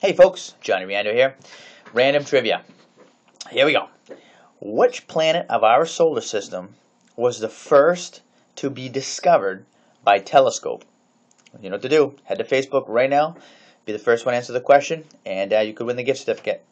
Hey folks, Johnny Riando here. Random trivia. Here we go. Which planet of our solar system was the first to be discovered by telescope? You know what to do. Head to Facebook right now. Be the first one to answer the question, and uh, you could win the gift certificate.